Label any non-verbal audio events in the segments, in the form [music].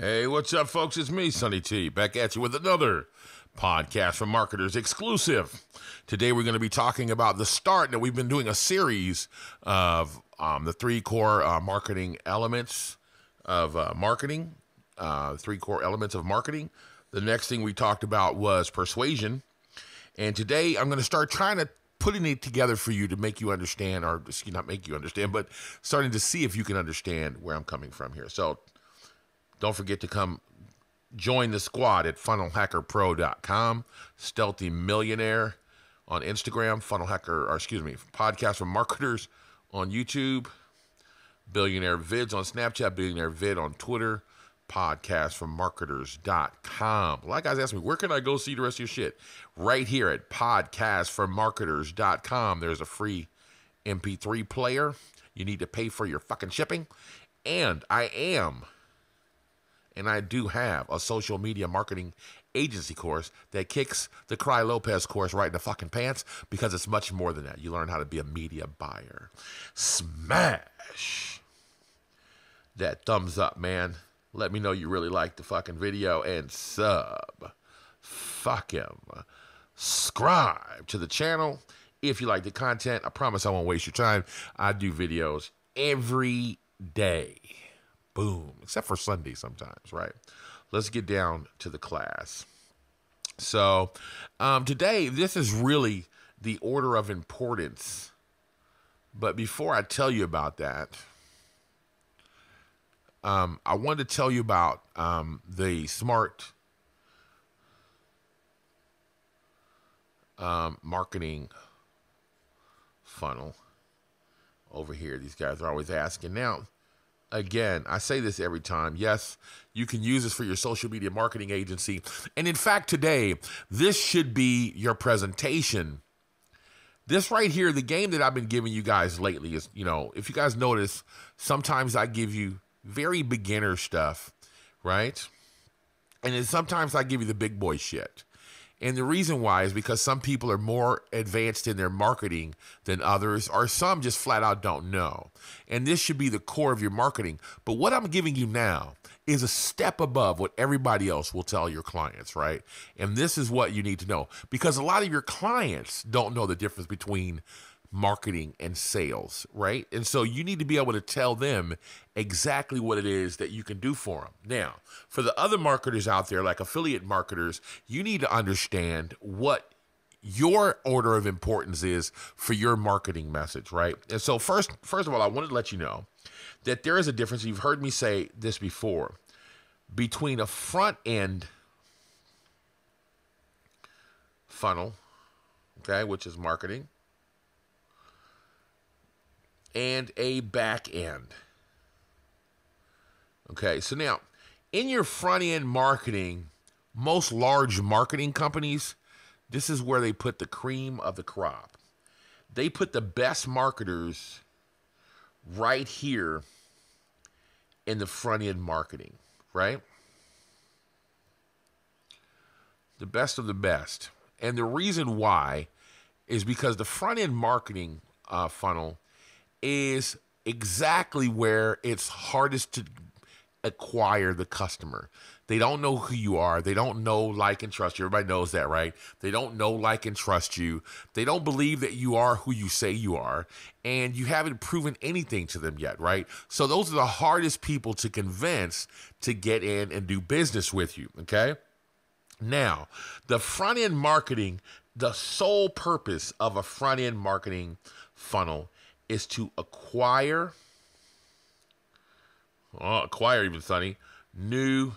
Hey, what's up, folks? It's me, Sonny Tee, back at you with another podcast from Marketers exclusive. Today, we're going to be talking about the start that we've been doing a series of um, the three core uh, marketing elements of uh, marketing, uh, three core elements of marketing. The next thing we talked about was persuasion. And today, I'm going to start trying to putting it together for you to make you understand, or excuse, not make you understand, but starting to see if you can understand where I'm coming from here. So don't forget to come join the squad at funnelhackerpro.com, Stealthy Millionaire on Instagram, Funnel Hacker, or excuse me, Podcast for Marketers on YouTube, Billionaire Vids on Snapchat, Billionaire Vid on Twitter, podcast from marketers.com. A lot of guys ask me, where can I go see the rest of your shit? Right here at podcastformarketers.com. There's a free MP3 player. You need to pay for your fucking shipping. And I am and I do have a social media marketing agency course that kicks the Tai Lopez course right in the fucking pants because it's much more than that. You learn how to be a media buyer. Smash that thumbs up, man. Let me know you really like the fucking video and sub. Fuck him. Subscribe to the channel if you like the content. I promise I won't waste your time. I do videos every day. Boom. Except for Sunday sometimes, right? Let's get down to the class. So, um, today, this is really the order of importance. But before I tell you about that, um, I wanted to tell you about um, the smart um, marketing funnel over here. These guys are always asking. Now, again, I say this every time. Yes, you can use this for your social media marketing agency. And in fact, today, this should be your presentation. This right here, the game that I've been giving you guys lately is, you know, if you guys notice, sometimes I give you very beginner stuff, right? And then sometimes I give you the big boy shit. And the reason why is because some people are more advanced in their marketing than others, or some just flat out don't know. And this should be the core of your marketing. But what I'm giving you now is a step above what everybody else will tell your clients, right? And this is what you need to know because a lot of your clients don't know the difference between marketing and sales, right? And so you need to be able to tell them exactly what it is that you can do for them. Now, for the other marketers out there, like affiliate marketers, you need to understand what your order of importance is for your marketing message, right? And so first first of all, I wanted to let you know that there is a difference. You've heard me say this before between a front end funnel, okay, which is marketing, and a back end. Okay, so now in your front end marketing, most large marketing companies, this is where they put the cream of the crop. They put the best marketers right here in the front end marketing, right? The best of the best. And the reason why is because the front end marketing uh, funnel is exactly where it's hardest to acquire the customer. They don't know who you are. They don't know, like, and trust you. Everybody knows that, right? They don't know, like, and trust you. They don't believe that you are who you say you are. And you haven't proven anything to them yet, right? So those are the hardest people to convince to get in and do business with you, okay? Now, the front end marketing, the sole purpose of a front end marketing funnel is to acquire, oh, acquire even Sonny, new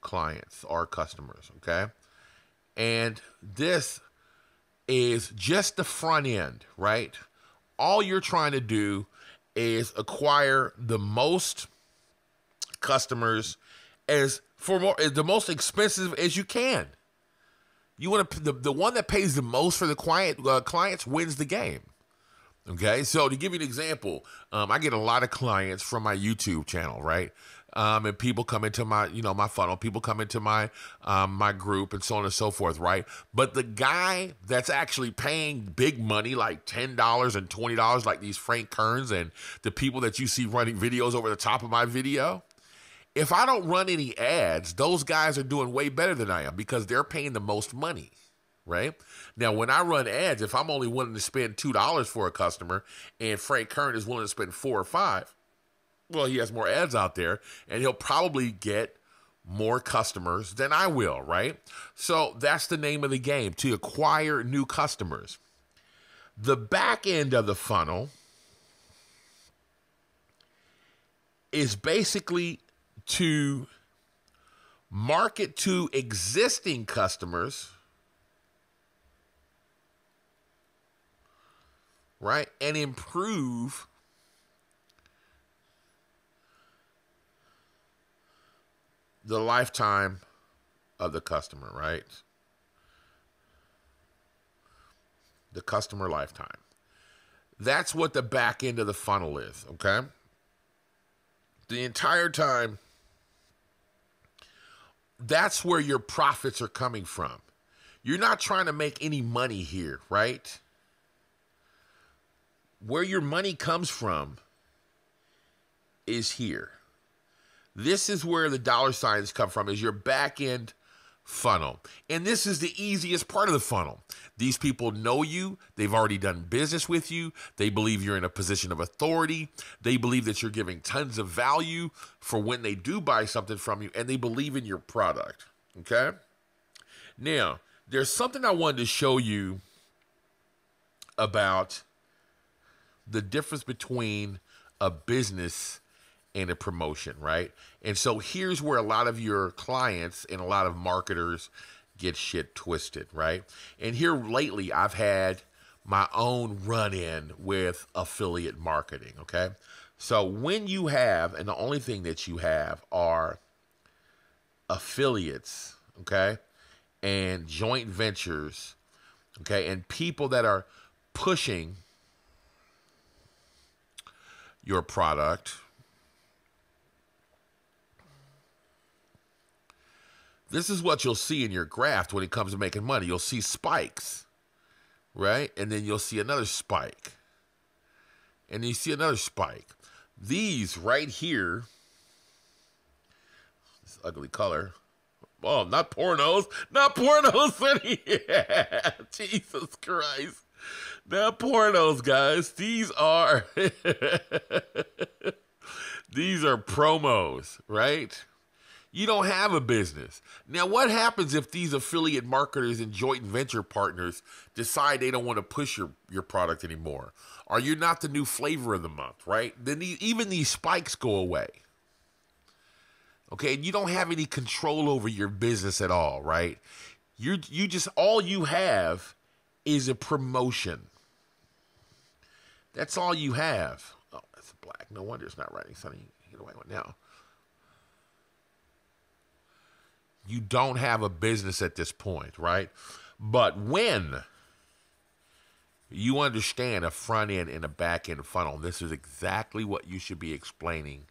clients or customers. Okay. And this is just the front end, right? All you're trying to do is acquire the most customers as for more the most expensive as you can. You want to the, the one that pays the most for the client uh, clients wins the game. Okay, so to give you an example, um, I get a lot of clients from my YouTube channel, right? Um, and people come into my, you know, my funnel. People come into my, um, my group, and so on and so forth, right? But the guy that's actually paying big money, like ten dollars and twenty dollars, like these Frank Kerns and the people that you see running videos over the top of my video, If I don't run any ads, those guys are doing way better than I am because they're paying the most money, right? Now, when I run ads, if I'm only willing to spend $2 for a customer and Frank Kern is willing to spend four or five, well, he has more ads out there and he'll probably get more customers than I will, right? So that's the name of the game to acquire new customers. The back end of the funnel is basically to market to existing customers, right? And improve the lifetime of the customer, right? The customer lifetime. That's what the back end of the funnel is, okay? The entire time, that's where your profits are coming from. You're not trying to make any money here, right? Where your money comes from is here. This is where the dollar signs come from, is your back end funnel. And this is the easiest part of the funnel. These people know you, they've already done business with you, they believe you're in a position of authority, they believe that you're giving tons of value for when they do buy something from you, and they believe in your product. Okay? Now, there's something I wanted to show you about the difference between a business and a promotion, right? And so here's where a lot of your clients and a lot of marketers get shit twisted, right? And here lately, I've had my own run in with affiliate marketing, okay? So when you have, and the only thing that you have are affiliates, okay, and joint ventures, okay, and people that are pushing your product, This is what you'll see in your graph when it comes to making money. You'll see spikes, right? And then you'll see another spike. And you see another spike. These right here, this ugly color. Oh, not pornos. Not pornos. [laughs] yeah. Jesus Christ. Not pornos, guys. These are [laughs] these are promos, right? You don't have a business. Now, what happens if these affiliate marketers and joint venture partners decide they don't want to push your, your product anymore? Are you not the new flavor of the month, right? Then the, even these spikes go away. Okay, and you don't have any control over your business at all, right? You you just all you have is a promotion. That's all you have. Oh, that's black. No wonder it's not writing something. Get away with now. you don't have a business at this point, right? But when you understand a front end and a back end funnel, this is exactly what you should be explaining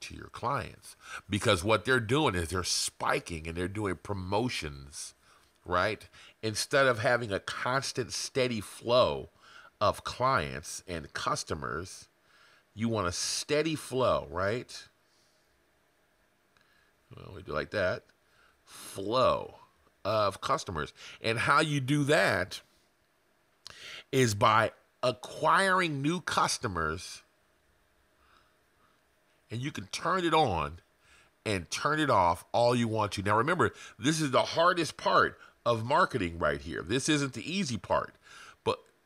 to your clients because what they're doing is they're spiking and they're doing promotions, right? Instead of having a constant, steady flow of clients and customers, you want a steady flow, right? Well, we do like that flow of customers. And how you do that is by acquiring new customers and you can turn it on and turn it off all you want to. Now remember, this is the hardest part of marketing right here. This isn't the easy part.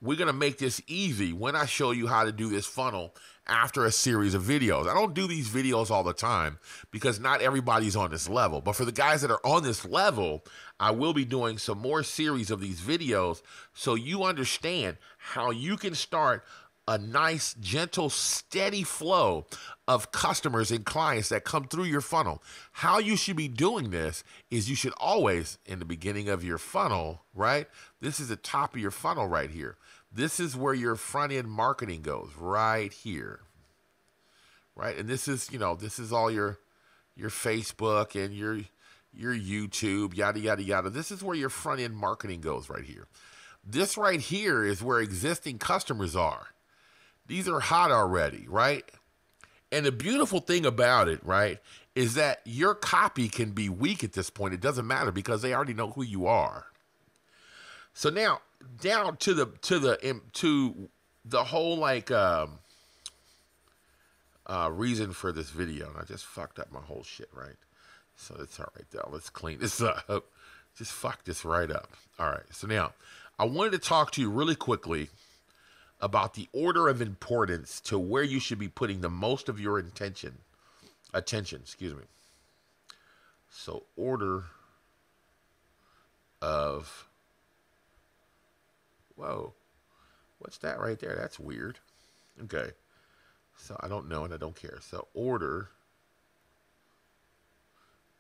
We're going to make this easy when I show you how to do this funnel after a series of videos. I don't do these videos all the time because not everybody's on this level. But for the guys that are on this level, I will be doing some more series of these videos so you understand how you can start a nice, gentle, steady flow of customers and clients that come through your funnel. How you should be doing this is you should always, in the beginning of your funnel, right? This is the top of your funnel right here. This is where your front end marketing goes, right here. Right? And this is, you know, this is all your your Facebook and your your YouTube, yada yada yada. This is where your front end marketing goes right here. This right here is where existing customers are. These are hot already, right? And the beautiful thing about it, right, is that your copy can be weak at this point. It doesn't matter because they already know who you are. So now down to the to the to the whole like um uh reason for this video and I just fucked up my whole shit, right? So it's all right though. Let's clean this [laughs] up. Just fuck this right up. All right. So now I wanted to talk to you really quickly about the order of importance to where you should be putting the most of your intention attention, excuse me. So order of whoa. What's that right there? That's weird. Okay. So I don't know and I don't care. So order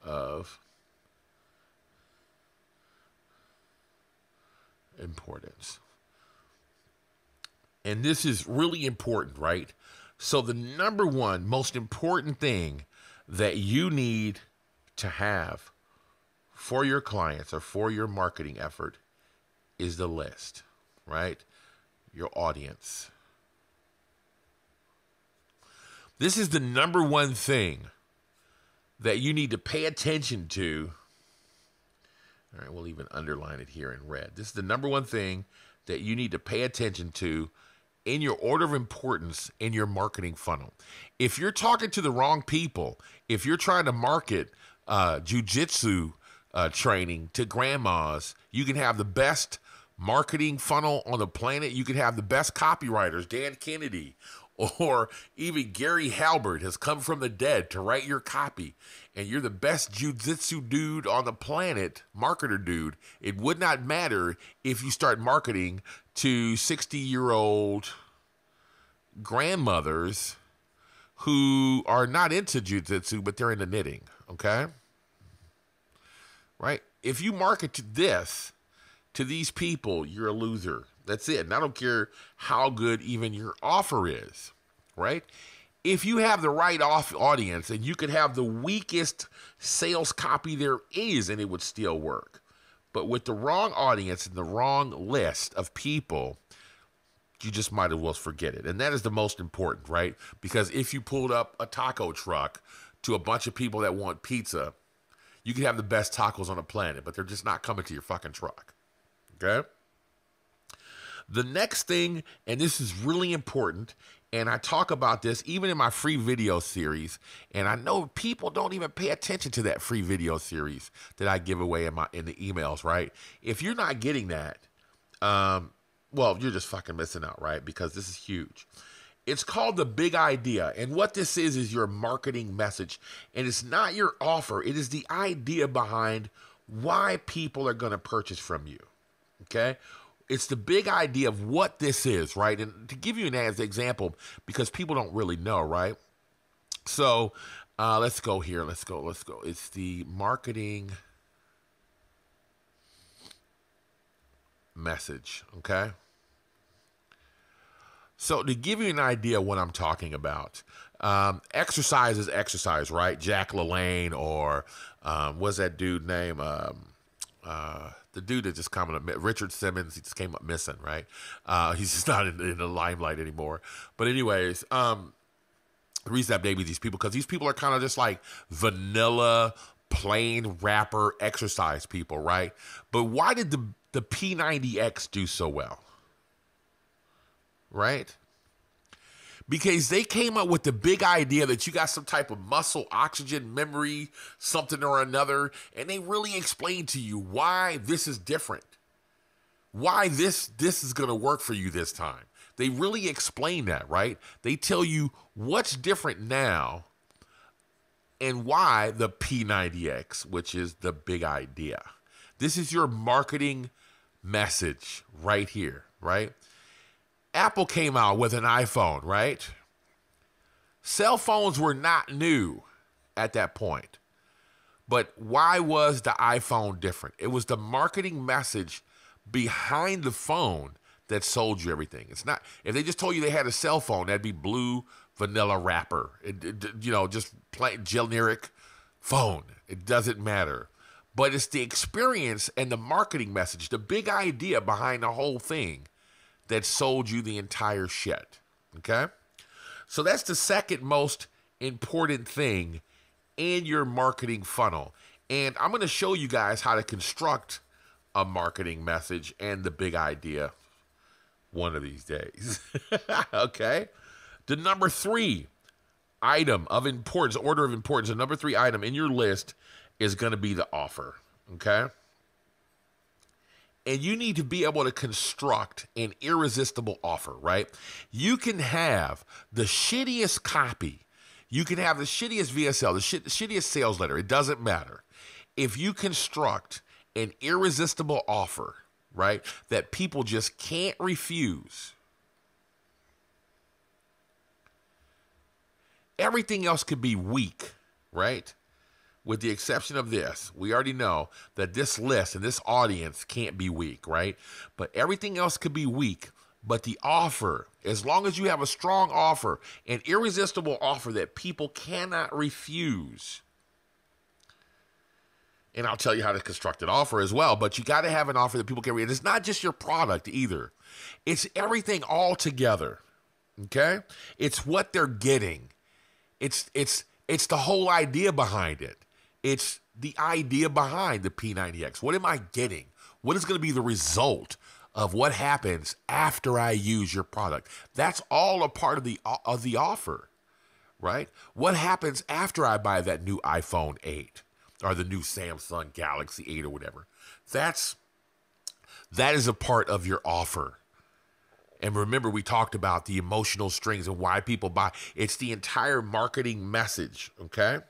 of importance. And this is really important, right? So, the number one most important thing that you need to have for your clients or for your marketing effort is the list, right? Your audience. This is the number one thing that you need to pay attention to. All right, we'll even underline it here in red. This is the number one thing that you need to pay attention to in your order of importance in your marketing funnel. If you're talking to the wrong people, if you're trying to market uh, jujitsu uh, training to grandmas, you can have the best marketing funnel on the planet. You can have the best copywriters, Dan Kennedy, [laughs] or even Gary Halbert has come from the dead to write your copy, and you're the best jujitsu dude on the planet, marketer dude, it would not matter if you start marketing to 60 year old grandmothers who are not into jujitsu, but they're into knitting, okay? Right? If you market this, to these people, you're a loser. That's it. And I don't care how good even your offer is, right? If you have the right off audience and you could have the weakest sales copy there is and it would still work. But with the wrong audience and the wrong list of people, you just might as well forget it. And that is the most important, right? Because if you pulled up a taco truck to a bunch of people that want pizza, you could have the best tacos on the planet, but they're just not coming to your fucking truck. Okay? The next thing, and this is really important, and I talk about this even in my free video series, and I know people don't even pay attention to that free video series that I give away in my in the emails, right? If you're not getting that, um, well, you're just fucking missing out, right? Because this is huge. It's called the big idea. And what this is, is your marketing message. And it's not your offer, it is the idea behind why people are going to purchase from you. Okay? It's the big idea of what this is, right? And to give you an as example, because people don't really know, right? So uh, let's go here. Let's go. Let's go. It's the marketing message. Okay. So to give you an idea what I'm talking about, um, exercise is exercise, right? Jack LaLanne or um, what's that dude name? Um, uh, the dude that just up, Richard Simmons, he just came up missing, right? Uh, [laughs] he's just not in, in, the limelight anymore. But anyways, um, the reason I'm naming these people because these people are kind of just like vanilla, plain rapper exercise people, right? But why did the the P90X do so well? Right? Because they came up with the big idea that you got some type of muscle oxygen memory, something or another, and they really explained to you why this is different. Why this this is going to work for you this time. They really explain that, right? They tell you what's different now and why the P90X, which is the big idea. This is your marketing message right here, right? Apple came out with an iPhone, right? Cell phones were not new at that point. But why was the iPhone different? It was the marketing message behind the phone that sold you everything. It's not if they just told you they had a cell phone, that'd be blue vanilla wrapper. It, it, you know, just plain generic phone. It doesn't matter. But it's the experience and the marketing message, the big idea behind the whole thing that sold you the entire shit. Okay? So that's the second most important thing in your marketing funnel. And I'm going to show you guys how to construct a marketing message and the big idea one of these days. [laughs] okay? The number three item of importance, order of importance, the number three item in your list is going to be the offer. Okay? And you need to be able to construct an irresistible offer, right? You can have the shittiest copy, you can have the shittiest VSL, the, the shittiest sales letter, it doesn't matter. If you construct an irresistible offer, right, that people just can't refuse, everything else could be weak, right? With the exception of this, we already know that this list and this audience can't be weak, right? But everything else could be weak. But the offer, as long as you have a strong offer, an irresistible offer that people cannot refuse, and I'll tell you how to construct an offer as well. But you got to have an offer that people can read. It's not just your product either; it's everything all together. Okay, it's what they're getting. It's it's it's the whole idea behind it. It's the idea behind the P90X. What am I getting? What is going to be the result of what happens after I use your product? That's all a part of the of the offer, right? What happens after I buy that new iPhone 8? or the new Samsung Galaxy 8 or whatever. That's that is a part of your offer. And remember, we talked about the emotional strings and why people buy. It's the entire marketing message, okay?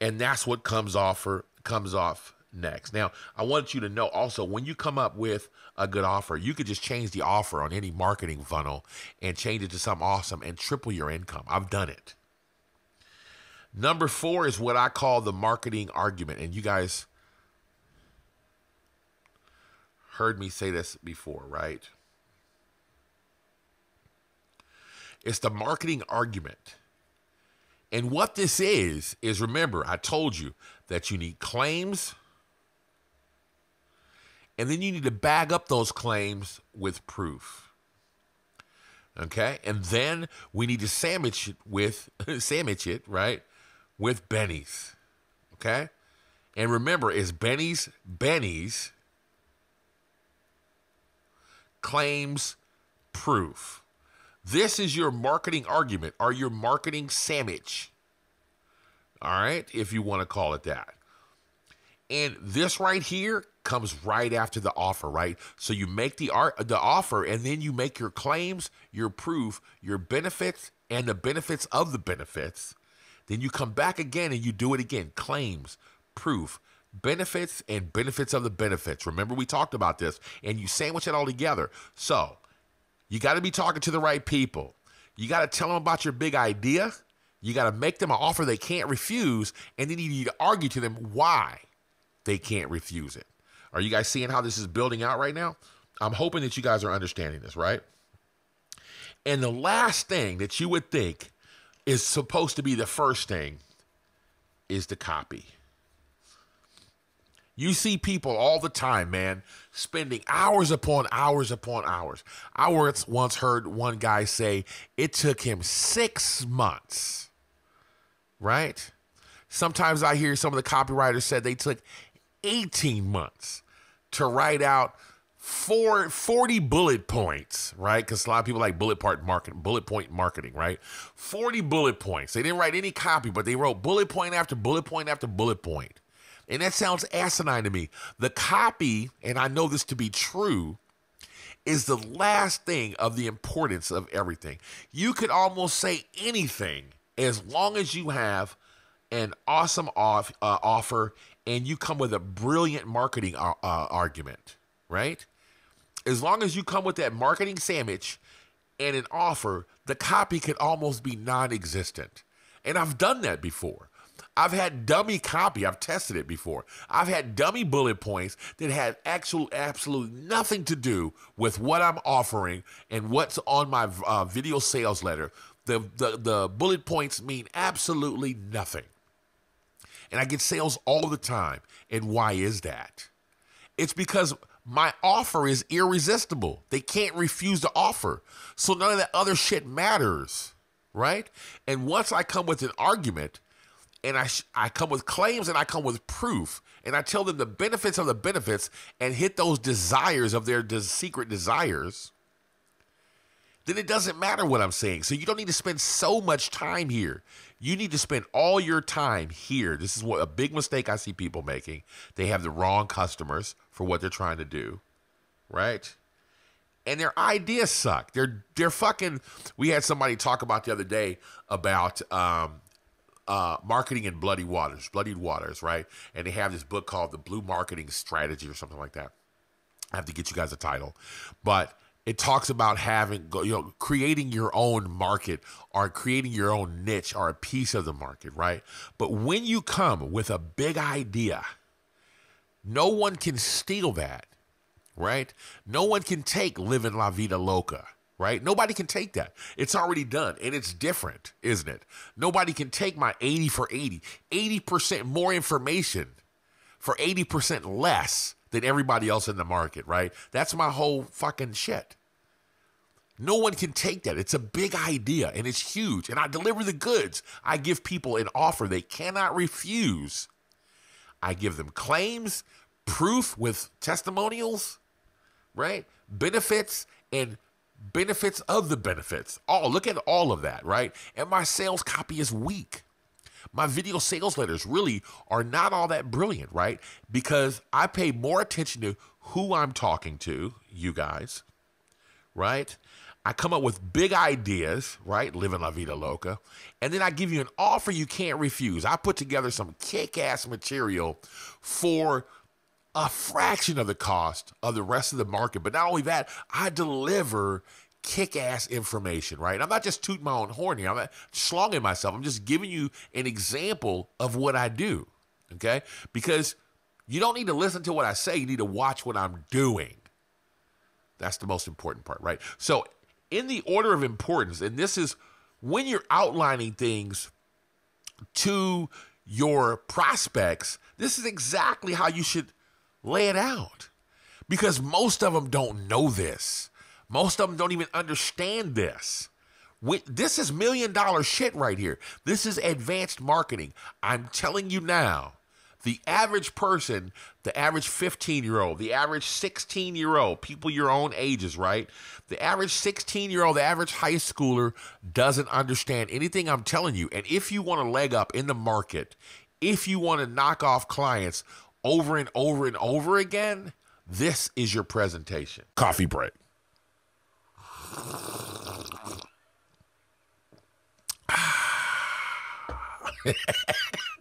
And that's what comes offer comes off next. Now, I want you to know also when you come up with a good offer, you could just change the offer on any marketing funnel and change it to something awesome and triple your income. I've done it. Number four is what I call the marketing argument. And you guys heard me say this before, right? It's the marketing argument. And what this is, is remember, I told you that you need claims, and then you need to bag up those claims with proof. Okay? And then we need to sandwich it with, [laughs] sandwich it, right? with Benny's. Okay? And remember, is Benny's Benny's claims proof. This is your marketing argument or your marketing sandwich. All right, if you want to call it that. And this right here comes right after the offer, right? So you make the art the offer and then you make your claims, your proof, your benefits and the benefits of the benefits then you come back again and you do it again. Claims, proof, benefits, and benefits of the benefits. Remember, we talked about this, and you sandwich it all together. So you got to be talking to the right people. You got to tell them about your big idea. You got to make them an offer they can't refuse, and then you need to argue to them why they can't refuse it. Are you guys seeing how this is building out right now? I'm hoping that you guys are understanding this, right? And the last thing that you would think is supposed to be the first thing is the copy. You see people all the time, man, spending hours upon hours upon hours. I once heard one guy say it took him six months, right? Sometimes I hear some of the copywriters said they took 18 months to write out four, 40 bullet points, right? Because a lot of people like bullet part marketing, bullet point marketing, right? 40 bullet points. They didn't write any copy, but they wrote bullet point after bullet point after bullet point. And that sounds asinine to me. The copy, and I know this to be true, is the last thing of the importance of everything. You could almost say anything as long as you have an awesome off, uh, offer and you come with a brilliant marketing uh, uh, argument, right? as long as you come with that marketing sandwich and an offer, the copy could almost be non existent. And I've done that before. I've had dummy copy. I've tested it before. I've had dummy bullet points that had actual, absolutely nothing to do with what I'm offering and what's on my uh, video sales letter. The, the, the bullet points mean absolutely nothing. And I get sales all the time. And why is that? It's because my offer is irresistible. They can't refuse the offer. So none of that other shit matters, right? And once I come with an argument, and I, I come with claims and I come with proof and I tell them the benefits of the benefits and hit those desires of their des- secret desires, then it doesn't matter what I'm saying. So you don't need to spend so much time here. You need to spend all your time here. This is what a big mistake I see people making. They have the wrong customers for what they're trying to do, right? And their ideas suck. They're they're fucking. We had somebody talk about the other day about um, uh, marketing in bloody waters, bloodied waters, right? And they have this book called The Blue Marketing Strategy or something like that. I have to get you guys a title, but it talks about having you know creating your own market or creating your own niche or a piece of the market right but when you come with a big idea no one can steal that right no one can take living la vida loca right nobody can take that it's already done and it's different isn't it nobody can take my 80 for 80 80% more information for 80% less than everybody else in the market, right? That's my whole fucking shit. No one can take that. It's a big idea and it's huge. And I deliver the goods. I give people an offer they cannot refuse. I give them claims, proof with testimonials, right? Benefits and benefits of the benefits. Oh, look at all of that, right? And my sales copy is weak. My video sales letters really are not all that brilliant, right? Because I pay more attention to who I'm talking to, you guys, right? I come up with big ideas, right? Living La Vida Loca. And then I give you an offer you can't refuse. I put together some kick ass material for a fraction of the cost of the rest of the market. But not only that, I deliver kick ass information, right? I'm not just tooting my own horn here. I'm not slonging myself. I'm just giving you an example of what I do, okay? Because you don't need to listen to what I say, you need to watch what I'm doing. That's the most important part, right? So in the order of importance, and this is when you're outlining things to your prospects, this is exactly how you should lay it out. Because most of them don't know this. Most of them don't even understand this. We, this is million dollar shit right here. This is advanced marketing. I'm telling you now, the average person, the average 15 year old, the average 16 year old, people your own ages, right? The average 16 year old, the average high schooler doesn't understand anything I'm telling you. And if you want to leg up in the market, if you want to knock off clients over and over and over again, this is your presentation. Coffee break. [laughs]